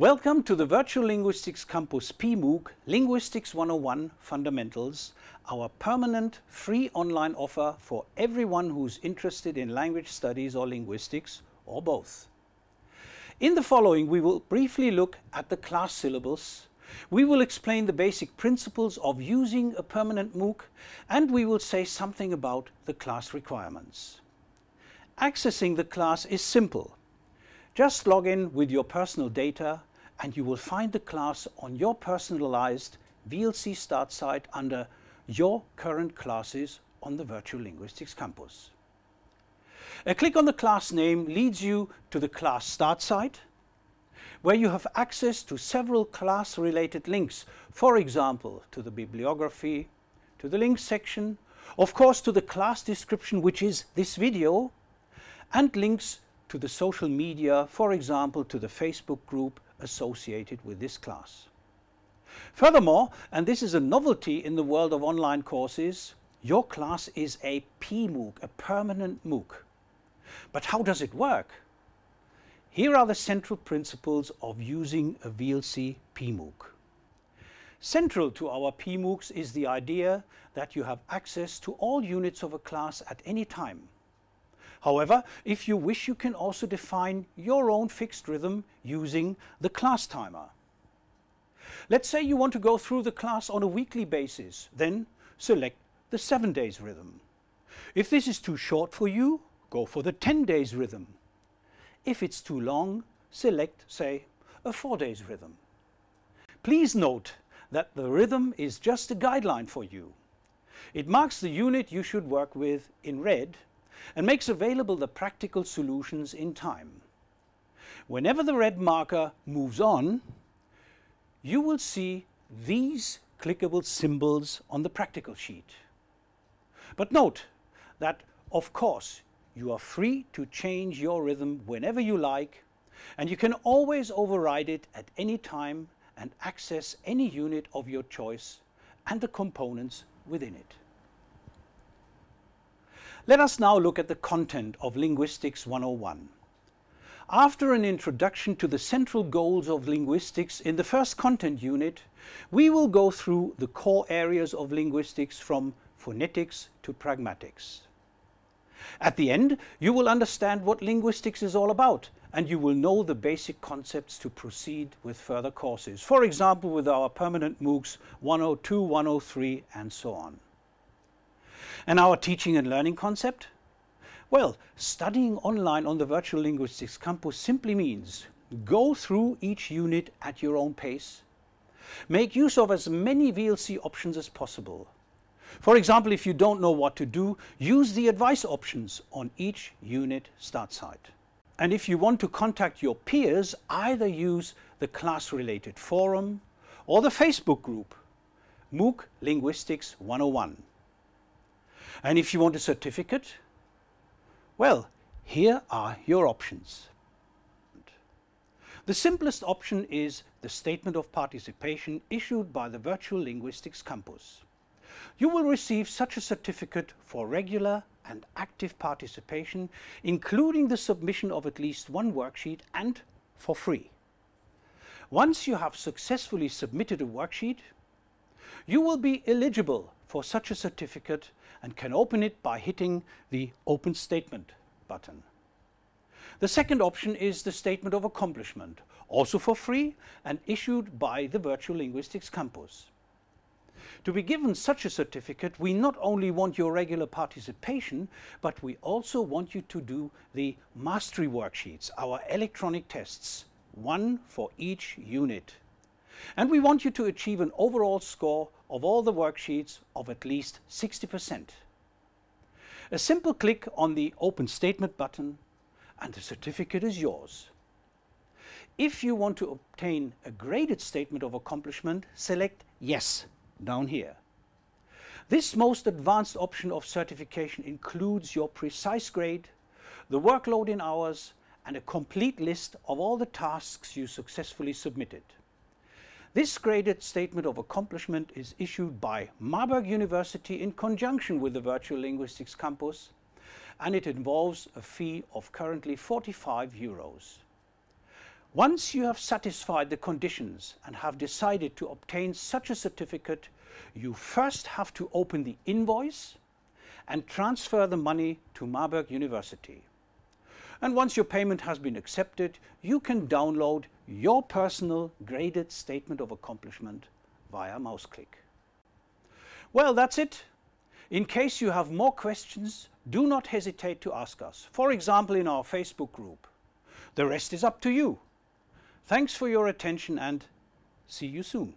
Welcome to the Virtual Linguistics Campus PMOOC Linguistics 101 Fundamentals, our permanent free online offer for everyone who's interested in language studies or linguistics, or both. In the following, we will briefly look at the class syllabus, we will explain the basic principles of using a permanent MOOC, and we will say something about the class requirements. Accessing the class is simple. Just log in with your personal data and you will find the class on your personalized VLC start site under your current classes on the Virtual Linguistics Campus. A click on the class name leads you to the class start site where you have access to several class-related links, for example, to the bibliography, to the links section, of course to the class description, which is this video, and links to the social media, for example, to the Facebook group associated with this class. Furthermore, and this is a novelty in the world of online courses, your class is a PMOOC, a permanent MOOC. But how does it work? Here are the central principles of using a VLC PMOOC. Central to our PMOOCs is the idea that you have access to all units of a class at any time. However, if you wish, you can also define your own fixed rhythm using the class timer. Let's say you want to go through the class on a weekly basis, then select the 7 days rhythm. If this is too short for you, go for the 10 days rhythm. If it's too long, select, say, a four days rhythm. Please note that the rhythm is just a guideline for you. It marks the unit you should work with in red and makes available the practical solutions in time. Whenever the red marker moves on, you will see these clickable symbols on the practical sheet. But note that, of course, you are free to change your rhythm whenever you like, and you can always override it at any time and access any unit of your choice and the components within it. Let us now look at the content of Linguistics 101. After an introduction to the central goals of linguistics in the first content unit, we will go through the core areas of linguistics from phonetics to pragmatics. At the end, you will understand what linguistics is all about and you will know the basic concepts to proceed with further courses. For example, with our permanent MOOCs 102, 103 and so on. And our teaching and learning concept? Well, studying online on the Virtual Linguistics Campus simply means go through each unit at your own pace, make use of as many VLC options as possible, for example, if you don't know what to do, use the advice options on each unit start site. And if you want to contact your peers, either use the class-related forum or the Facebook group, MOOC Linguistics 101. And if you want a certificate, well, here are your options. The simplest option is the Statement of Participation issued by the Virtual Linguistics Campus you will receive such a certificate for regular and active participation, including the submission of at least one worksheet and for free. Once you have successfully submitted a worksheet, you will be eligible for such a certificate and can open it by hitting the Open Statement button. The second option is the Statement of Accomplishment, also for free and issued by the Virtual Linguistics Campus. To be given such a certificate, we not only want your regular participation, but we also want you to do the mastery worksheets, our electronic tests, one for each unit. And we want you to achieve an overall score of all the worksheets of at least 60%. A simple click on the Open Statement button and the certificate is yours. If you want to obtain a graded statement of accomplishment, select Yes down here. This most advanced option of certification includes your precise grade, the workload in hours, and a complete list of all the tasks you successfully submitted. This graded statement of accomplishment is issued by Marburg University in conjunction with the Virtual Linguistics Campus and it involves a fee of currently 45 euros. Once you have satisfied the conditions and have decided to obtain such a certificate, you first have to open the invoice and transfer the money to Marburg University. And once your payment has been accepted, you can download your personal graded statement of accomplishment via mouse click. Well, that's it. In case you have more questions, do not hesitate to ask us, for example in our Facebook group. The rest is up to you. Thanks for your attention and see you soon.